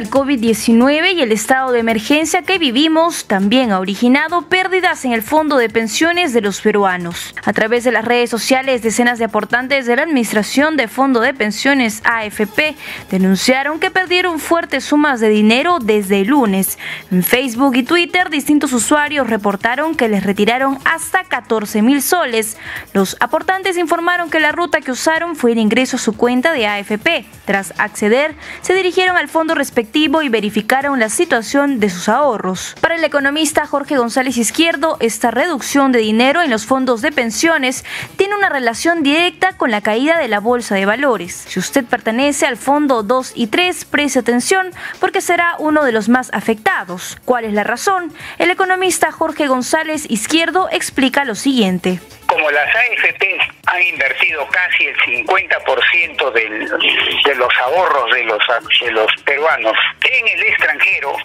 del COVID-19 y el estado de emergencia que vivimos también ha originado pérdidas en el fondo de pensiones de los peruanos. A través de las redes sociales, decenas de aportantes de la Administración de Fondo de Pensiones AFP denunciaron que perdieron fuertes sumas de dinero desde el lunes. En Facebook y Twitter, distintos usuarios reportaron que les retiraron hasta 14 mil soles. Los aportantes informaron que la ruta que usaron fue el ingreso a su cuenta de AFP. Tras acceder, se dirigieron al fondo respectivo y verificaron la situación de sus ahorros. Para el economista Jorge González Izquierdo, esta reducción de dinero en los fondos de pensiones tiene una relación directa con la caída de la bolsa de valores. Si usted pertenece al fondo 2 y 3, preste atención porque será uno de los más afectados. ¿Cuál es la razón? El economista Jorge González Izquierdo explica lo siguiente como las AFP han invertido casi el 50% de los ahorros de los, de los peruanos en el extranjero,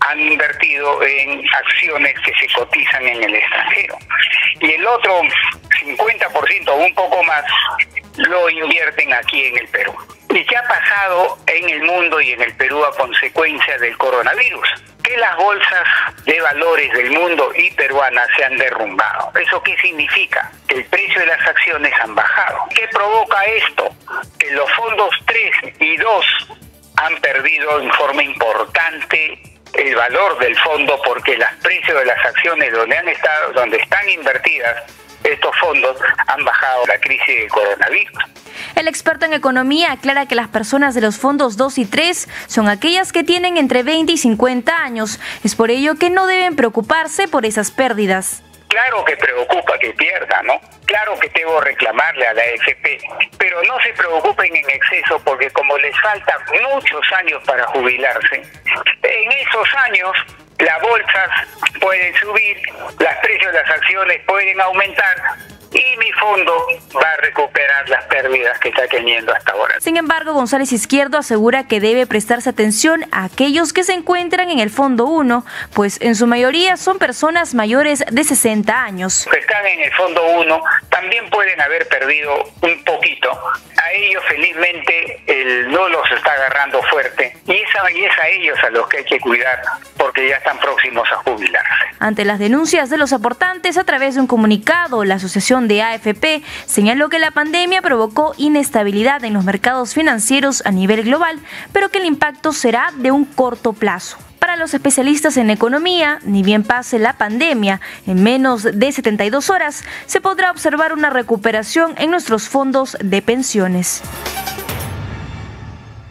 han invertido en acciones que se cotizan en el extranjero. Y el otro 50% o un poco más lo invierten aquí en el Perú. ¿Y qué ha pasado en el mundo y en el Perú a consecuencia del coronavirus? Que las bolsas de valores del mundo y peruanas se han derrumbado. ¿Eso qué significa? Que el precio de las acciones han bajado. ¿Qué provoca esto? Que los fondos 3 y 2 han perdido en forma importante el valor del fondo porque los precios de las acciones donde han estado, donde están invertidas estos fondos han bajado la crisis del coronavirus. El experto en economía aclara que las personas de los fondos 2 y 3 son aquellas que tienen entre 20 y 50 años. Es por ello que no deben preocuparse por esas pérdidas. Claro que preocupa que pierda, ¿no? Claro que debo reclamarle a la AFP, pero no se preocupen en exceso porque como les faltan muchos años para jubilarse, en esos años las bolsas pueden subir, los precios de las acciones pueden aumentar y mi fondo va a recuperar las pérdidas que está teniendo hasta ahora. Sin embargo, González Izquierdo asegura que debe prestarse atención a aquellos que se encuentran en el Fondo 1, pues en su mayoría son personas mayores de 60 años. Que están en el Fondo 1 también pueden haber perdido un poquito. A ellos felizmente el no los está agarrando fuerte y, esa, y es a ellos a los que hay que cuidar porque ya están próximos a jubilarse. Ante las denuncias de los aportantes a través de un comunicado, la Asociación de AFP señaló que la pandemia provocó inestabilidad en los mercados financieros a nivel global, pero que el impacto será de un corto plazo. Para los especialistas en economía, ni bien pase la pandemia, en menos de 72 horas se podrá observar una recuperación en nuestros fondos de pensiones.